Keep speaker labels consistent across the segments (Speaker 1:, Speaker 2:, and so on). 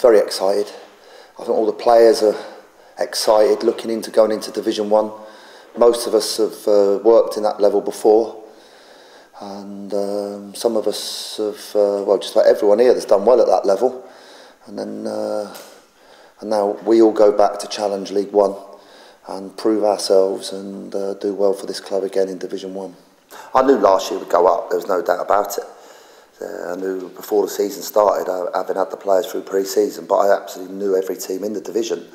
Speaker 1: Very excited. I think all the players are excited looking into going into Division 1. Most of us have uh, worked in that level before and um, some of us have, uh, well just about everyone here has done well at that level and then uh, and now we all go back to challenge League 1 and prove ourselves and uh, do well for this club again in Division 1. I knew last year would go up, there was no doubt about it. Uh, I knew before the season started, uh, having had the players through pre-season, but I absolutely knew every team in the division.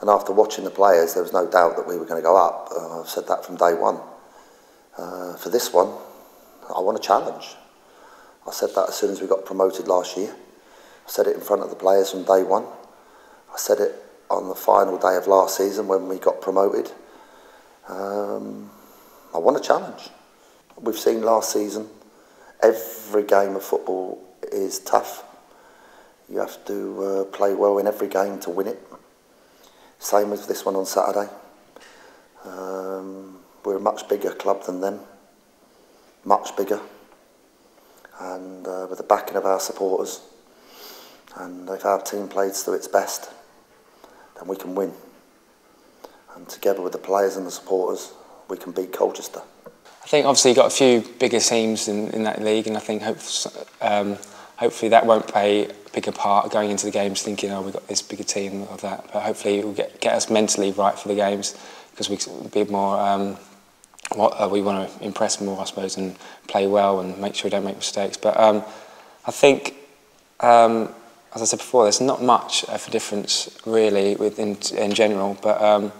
Speaker 1: And after watching the players, there was no doubt that we were going to go up. Uh, I've said that from day one. Uh, for this one, I want a challenge. I said that as soon as we got promoted last year. I said it in front of the players from day one. I said it on the final day of last season when we got promoted. Um, I want a challenge. We've seen last season, every game of football is tough. You have to uh, play well in every game to win it. Same as this one on Saturday. Um, we're a much bigger club than them, much bigger. And uh, with the backing of our supporters, and if our team plays to its best, then we can win. And together with the players and the supporters, we can beat Colchester.
Speaker 2: I think obviously you've got a few bigger teams in, in that league, and I think hope, um, hopefully that won't play a bigger part going into the games thinking, oh, we've got this bigger team or that. But hopefully it will get, get us mentally right for the games because we be more. Um, what uh, we want to impress more, I suppose, and play well and make sure we don't make mistakes. But um, I think, um, as I said before, there's not much of a difference really within in general. But um,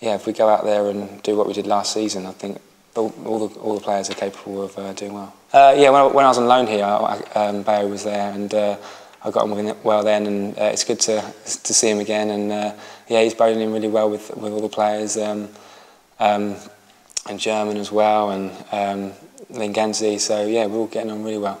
Speaker 2: yeah, if we go out there and do what we did last season, I think all, all, the, all the players are capable of uh, doing well. Uh, yeah, when I, when I was on loan here, um, Bayo was there and uh, I got on with him well then and uh, it's good to, to see him again and uh, yeah, he's bowling in really well with, with all the players um, um, and German as well and um, Linganzi, so yeah, we're all getting on really well.